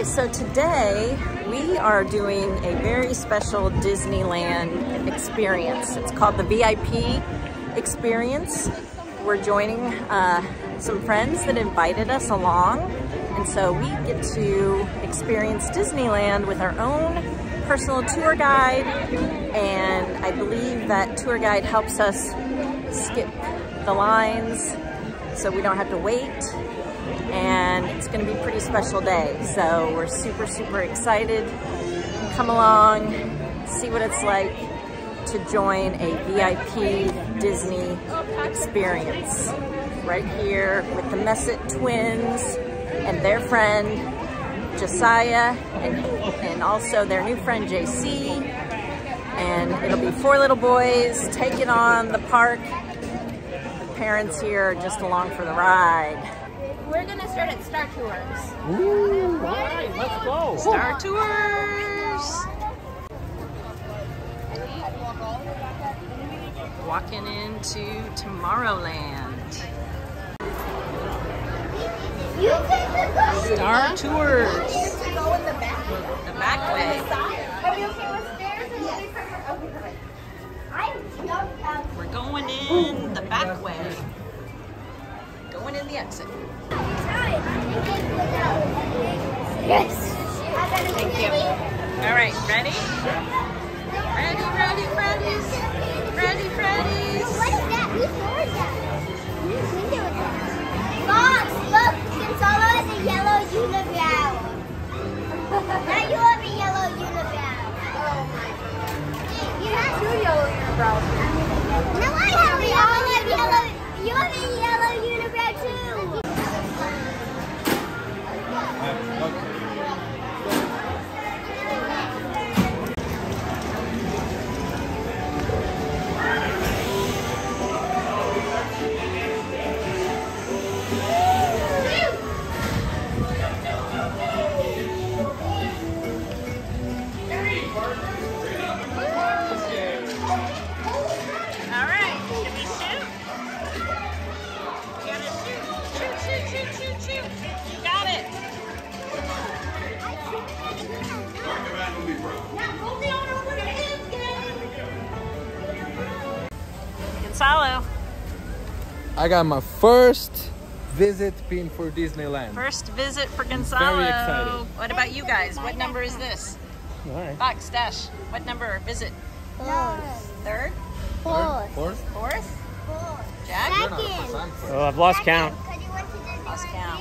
right, so today we are doing a very special Disneyland experience. It's called the VIP experience. We're joining uh, some friends that invited us along. And so we get to experience Disneyland with our own personal tour guide. And I believe that tour guide helps us skip the lines so we don't have to wait and it's gonna be a pretty special day. So we're super, super excited. Come along, see what it's like to join a VIP Disney experience right here with the Messitt twins and their friend Josiah and, and also their new friend JC. And it'll be four little boys taking on the park. The parents here are just along for the ride. We're gonna start at Star Tours. Ooh, all right, let's go. Star Tours. Walking into Tomorrowland. You take the. Star Tours. to go in the back. The back way. Are we okay with stairs? Yes. Okay, perfect. I jumped out. We're going in the back way. The exit. Yes. Thank you. All right, ready? Ready, ready, ready. Ready, ready. What is that? Whose door is that? Whose window is that? Fox, look, Gonzalo has a yellow unibrow. now you have a yellow unibrow. Oh my! You have two yellow unibrows. No, I have a yellow. You have a yellow Gonzalo, I got my first visit pin for Disneyland. first visit for Gonzalo. Very excited. What about you guys? What number is this? All right. Fox Dash. What number visit? Third? Fourth. Fourth. Fourth? Fourth. Jack? You're not a first time for it. Oh, I've lost count. Lost count.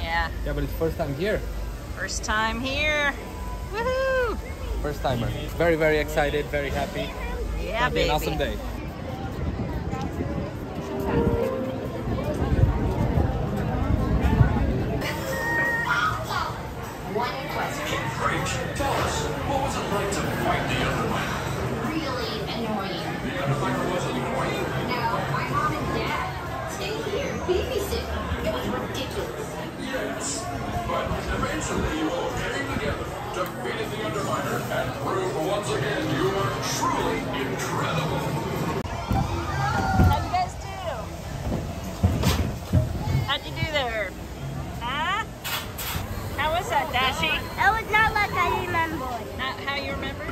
Yeah. Yeah, but it's first time here. First time here. Woohoo! First timer. Very, very excited, very happy. Yeah, Gonna be baby. an awesome day. Tell us, what was it like to fight the Underminer? really annoying. The Underminer wasn't annoying? No, my mom and dad stay here, babysit. It was ridiculous. Yes. But eventually you all came together, defeated the Underminer, and proved once again you are truly incredible. How was that, was not like I remember. Not how you remember?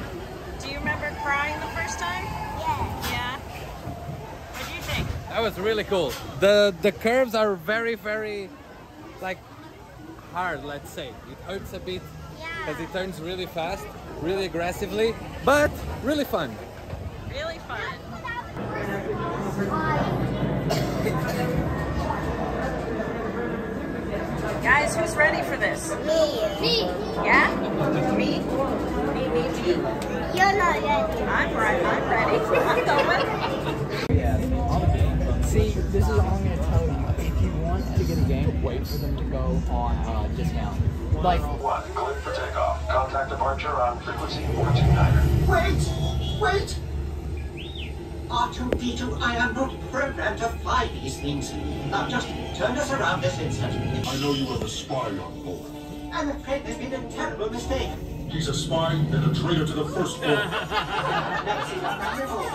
Do you remember crying the first time? Yeah. Yeah. What do you think? That was really cool. The the curves are very, very like hard, let's say. It hurts a bit because it turns really fast, really aggressively, but really fun. Really fun. Guys, who's ready for this? Me. Me. Yeah? Me? Me, me, me. You're not ready. I'm right. I'm ready. I'm going. See, this is all I'm gonna tell you. If you want to get a game, wait for them to go on uh, discount. Like, One, clear for takeoff. Contact departure on frequency 429. Wait! Wait! R2-D2, I am not programmed to fly these things. Now just turn us around this instant. I know you have a spy on board. I'm afraid there's been a terrible mistake. He's a spy and a traitor to the first order. Never seen a man before.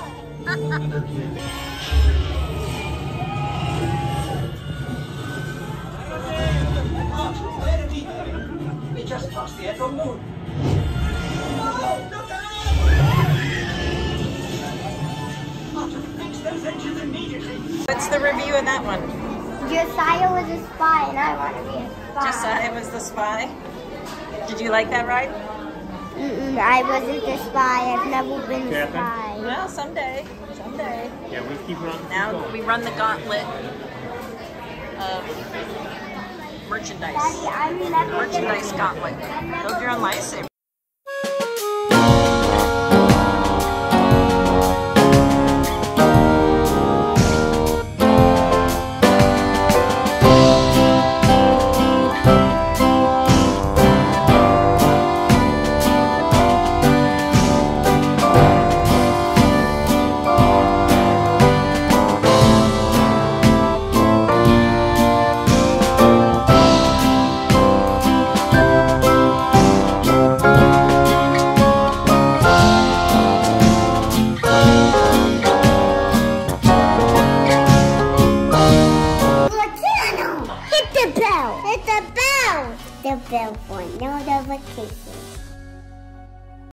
R2, where are we going? We We just passed the Echo Moon. What's the review in that one? Josiah was a spy and I want to be a spy. Josiah was the spy. Did you like that ride? Mm-mm, I wasn't the spy. I've never been a spy. Well, someday. Someday. Yeah, we keep on. Now going. we run the gauntlet of merchandise. Daddy, I'm never Merchandise gauntlet. Build your own lightsaber.